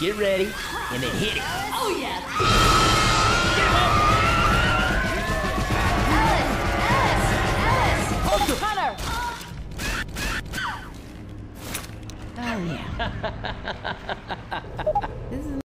Get ready, and then hit it. Oh yeah. Alice, Ellis, Ellis, Hunter. Oh yeah.